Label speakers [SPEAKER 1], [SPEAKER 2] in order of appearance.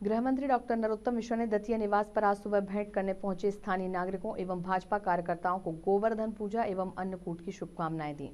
[SPEAKER 1] गृह मंत्री डॉक्टर नरोत्तम मिश्रा ने दतिया निवास पर आज सुबह भेंट करने पहुँचे स्थानीय नागरिकों एवं भाजपा कार्यकर्ताओं को गोवर्धन पूजा एवं अन्नकूट की शुभकामनाएँ दी।